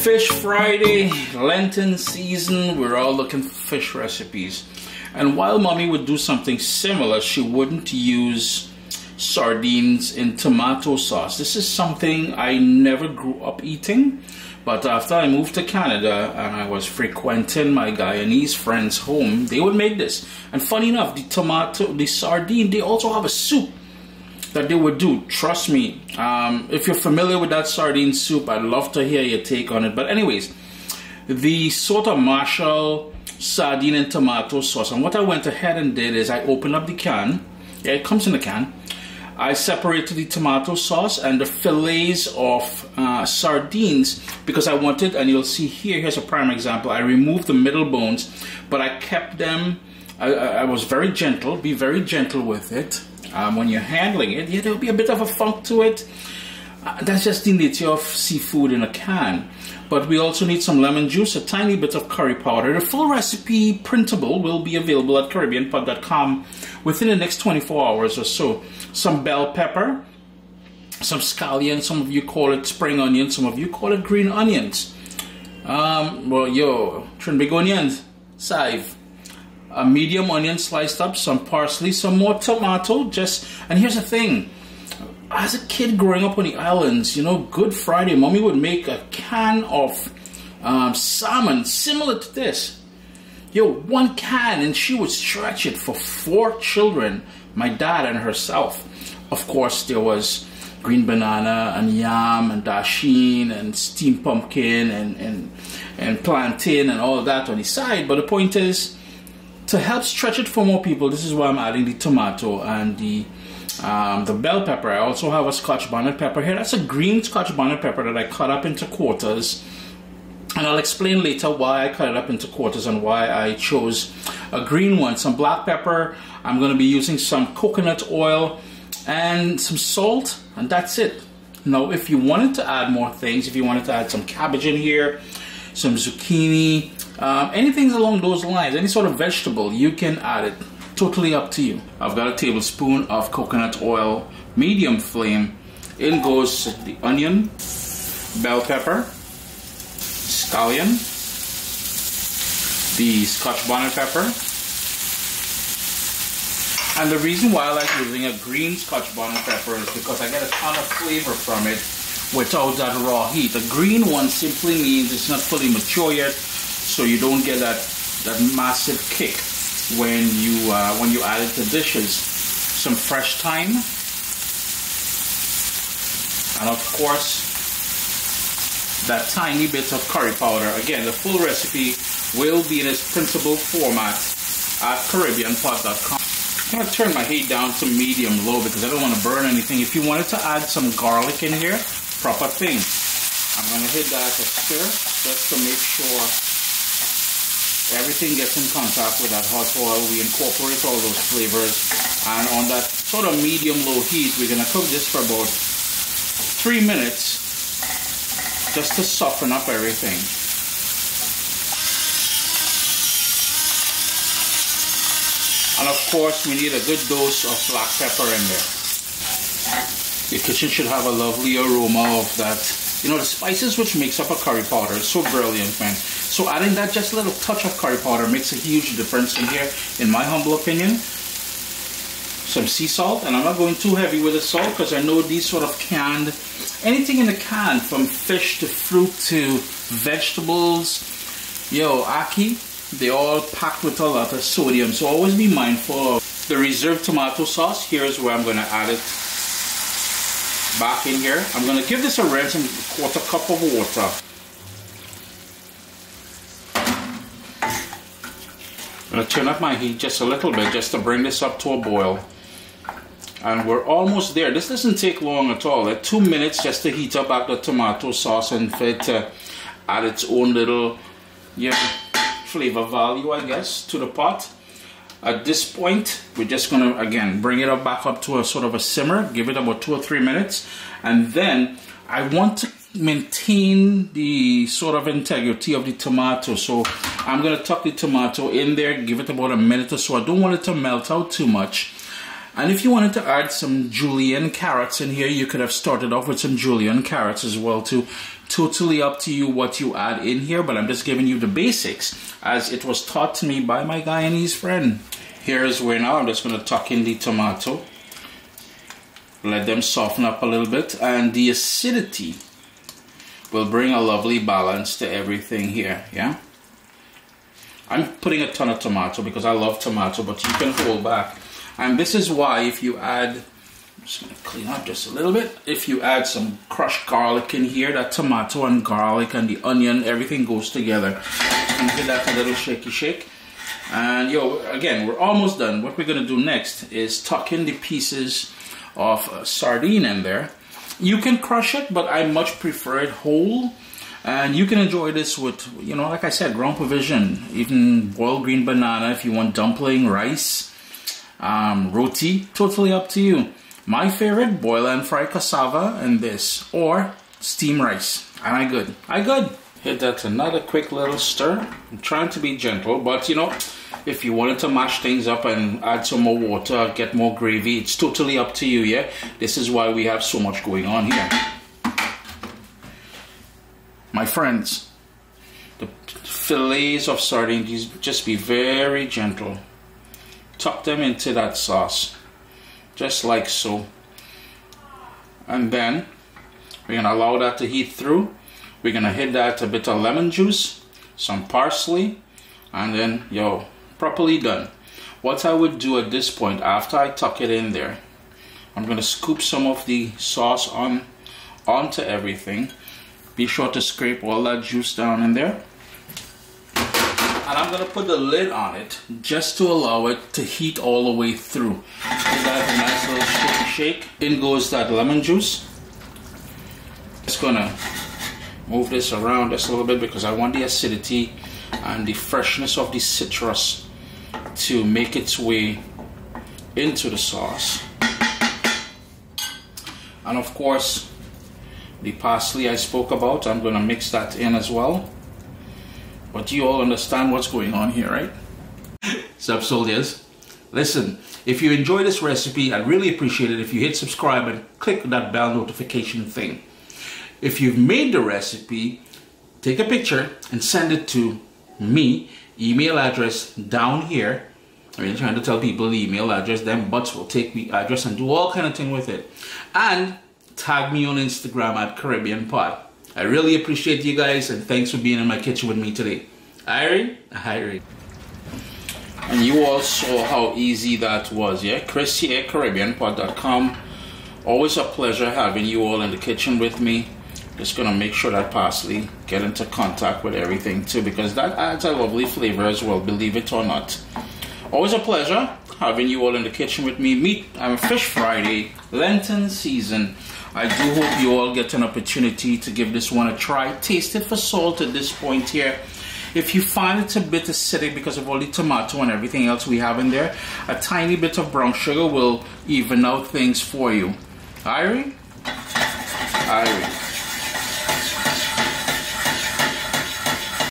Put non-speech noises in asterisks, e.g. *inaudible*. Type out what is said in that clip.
Fish Friday, Lenten season, we're all looking for fish recipes. And while mommy would do something similar, she wouldn't use sardines in tomato sauce. This is something I never grew up eating, but after I moved to Canada and I was frequenting my Guyanese friends' home, they would make this. And funny enough, the tomato, the sardine, they also have a soup that they would do. Trust me. Um, if you're familiar with that sardine soup, I'd love to hear your take on it. But anyways, the sort of Marshall sardine and tomato sauce. And what I went ahead and did is I opened up the can. Yeah, it comes in a can. I separated the tomato sauce and the fillets of uh, sardines because I wanted, and you'll see here, here's a prime example. I removed the middle bones, but I kept them, I, I was very gentle, be very gentle with it um, when you're handling it, yeah, there'll be a bit of a funk to it. Uh, that's just the nature of seafood in a can. But we also need some lemon juice, a tiny bit of curry powder. The full recipe printable will be available at CaribbeanPot.com within the next 24 hours or so. Some bell pepper, some scallion, some of you call it spring onion, some of you call it green onions. Um, well, yo, big onions, sive a medium onion sliced up, some parsley, some more tomato. Just and here's the thing. As a kid growing up on the islands, you know, Good Friday, mommy would make a can of um, salmon similar to this. Yo, one can, and she would stretch it for four children, my dad and herself. Of course, there was green banana and yam and dasheen and steamed pumpkin and, and, and plantain and all that on the side. But the point is, to help stretch it for more people, this is why I'm adding the tomato and the um, the bell pepper. I also have a scotch bonnet pepper here. That's a green scotch bonnet pepper that I cut up into quarters. And I'll explain later why I cut it up into quarters and why I chose a green one. Some black pepper. I'm going to be using some coconut oil and some salt. And that's it. Now, if you wanted to add more things, if you wanted to add some cabbage in here, some zucchini, um, anything along those lines, any sort of vegetable, you can add it. Totally up to you. I've got a tablespoon of coconut oil, medium flame. In goes the onion, bell pepper, scallion, the scotch bonnet pepper. And the reason why I like using a green scotch bonnet pepper is because I get a ton of flavor from it without that raw heat. The green one simply means it's not fully mature yet so you don't get that that massive kick when you uh, when you add it to dishes. Some fresh thyme, and of course that tiny bit of curry powder. Again, the full recipe will be in its printable format at CaribbeanPot.com. I'm going to turn my heat down to medium low because I don't want to burn anything. If you wanted to add some garlic in here, proper thing. I'm going to hit that a stir just to make sure everything gets in contact with that hot oil. We incorporate all those flavors. And on that sort of medium-low heat, we're going to cook this for about three minutes just to soften up everything. And of course, we need a good dose of black pepper in there. Your kitchen should have a lovely aroma of that you know, the spices which makes up a curry powder is so brilliant, man. So adding that just a little touch of curry powder makes a huge difference in here, in my humble opinion. Some sea salt, and I'm not going too heavy with the salt because I know these sort of canned, anything in the can, from fish to fruit to vegetables, yo, ackee, they all packed with a lot of sodium. So always be mindful of the reserved tomato sauce. Here's where I'm going to add it back in here. I'm to give this a rinse and a quarter cup of water. I'm to turn up my heat just a little bit just to bring this up to a boil. And we're almost there. This doesn't take long at all. Like two minutes just to heat up back the tomato sauce and for it to uh, add its own little yeah, flavor value, I guess, to the pot. At this point, we're just gonna, again, bring it up back up to a sort of a simmer, give it about two or three minutes, and then I want to maintain the sort of integrity of the tomato. So I'm gonna tuck the tomato in there, give it about a minute or so. I don't want it to melt out too much. And if you wanted to add some julienne carrots in here, you could have started off with some julienne carrots as well too. Totally up to you what you add in here, but I'm just giving you the basics as it was taught to me by my Guyanese friend. Here's where now I'm just going to tuck in the tomato. Let them soften up a little bit and the acidity will bring a lovely balance to everything here, yeah? I'm putting a ton of tomato because I love tomato, but you can hold back. And this is why if you add, I'm just gonna clean up just a little bit. If you add some crushed garlic in here, that tomato and garlic and the onion, everything goes together. And give that a little shaky shake. And yo, again, we're almost done. What we're gonna do next is tuck in the pieces of uh, sardine in there. You can crush it, but I much prefer it whole. And you can enjoy this with, you know, like I said, ground provision, even boiled green banana if you want dumpling, rice, um, roti, totally up to you. My favorite, boil and fry cassava and this, or steam rice. And I good. I good. Hit that another quick little stir. I'm trying to be gentle, but you know, if you wanted to mash things up and add some more water, get more gravy, it's totally up to you, yeah? This is why we have so much going on here. My friends, the fillets of sardines, just be very gentle. Tuck them into that sauce, just like so. And then we're gonna allow that to heat through. We're gonna hit that a bit of lemon juice, some parsley, and then, yo, properly done. What I would do at this point, after I tuck it in there, I'm gonna scoop some of the sauce on onto everything be sure to scrape all that juice down in there. And I'm going to put the lid on it just to allow it to heat all the way through. Give that a nice little shake, shake. In goes that lemon juice. Just going to move this around just a little bit because I want the acidity and the freshness of the citrus to make its way into the sauce. And of course, the parsley I spoke about, I'm going to mix that in as well. But you all understand what's going on here, right? *laughs* Sub soldiers, listen, if you enjoy this recipe, I'd really appreciate it if you hit subscribe and click that bell notification thing. If you've made the recipe, take a picture and send it to me, email address down here. I mean, trying to tell people the email address, then butts will take the address and do all kind of thing with it. And tag me on Instagram at Caribbean Pot. I really appreciate you guys and thanks for being in my kitchen with me today. Irene, Irene. And you all saw how easy that was, yeah? Chris here, CaribbeanPot.com. Always a pleasure having you all in the kitchen with me. Just gonna make sure that parsley get into contact with everything too because that adds a lovely flavor as well, believe it or not. Always a pleasure having you all in the kitchen with me. Meat I'm Fish Friday, Lenten season. I do hope you all get an opportunity to give this one a try. Taste it for salt at this point here. If you find it a bit acidic because of all the tomato and everything else we have in there, a tiny bit of brown sugar will even out things for you. Irie? Irie.